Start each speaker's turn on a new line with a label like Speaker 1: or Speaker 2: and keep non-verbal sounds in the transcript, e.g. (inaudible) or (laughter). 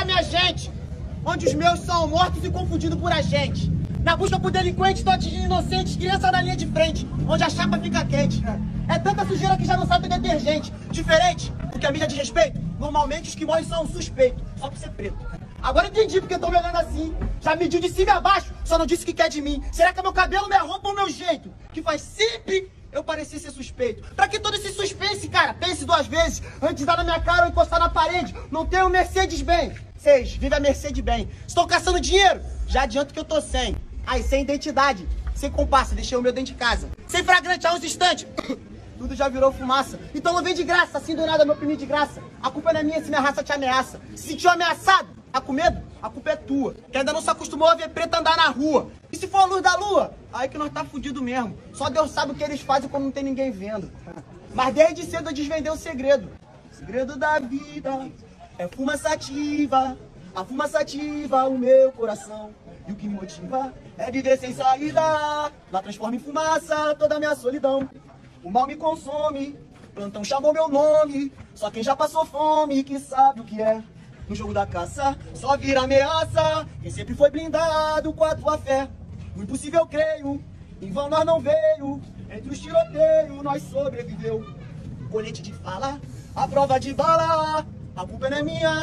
Speaker 1: da minha gente, onde os meus são mortos e confundidos por agente. Na busca por delinquentes, tô atingindo inocentes, criança na linha de frente, onde a chapa fica quente. É tanta sujeira que já não sabe detergente. Diferente do que a mídia de respeito, normalmente os que morrem são suspeitos, só por ser preto. Agora entendi porque estão me olhando assim. Já mediu de cima e abaixo, só não disse o que quer de mim. Será que é meu cabelo, minha roupa ou meu jeito? Que faz sempre eu parecer ser suspeito. Pra que todo esse suspense, cara? Pense duas vezes antes de dar na minha cara ou encostar na parede. Não tenho Mercedes Seis, vive a Mercedes bem. Estou caçando dinheiro? Já adianto que eu tô sem. Aí, sem identidade, sem compasso, deixei o meu dentro de casa. Sem fragrante há uns instantes. (coughs) Tudo já virou fumaça. Então não vem de graça, assim do nada me oprimir de graça. A culpa não é minha se minha raça te ameaça. Se sentiu ameaçado, tá com medo? A culpa é tua. Que ainda não se acostumou a ver preta andar na rua. E se for a luz da lua? Aí que nós tá fudido mesmo. Só Deus sabe o que eles fazem quando não tem ninguém vendo. (laughs) Mas desde cedo eu desvendei o segredo. Segredo da vida é fumaça ativa. A fumaça ativa o meu coração. E o que me motiva é viver sem saída. Lá transforma em fumaça toda a minha solidão. O mal me consome, plantão chamou meu nome. Só quem já passou fome que sabe o que é. No jogo da caça, só vira ameaça. Quem sempre foi blindado com a tua fé. O impossível creio, em vão nós não veio. Entre os tiroteios nós sobreviveu. Colete de fala, a prova de bala. A não é minha.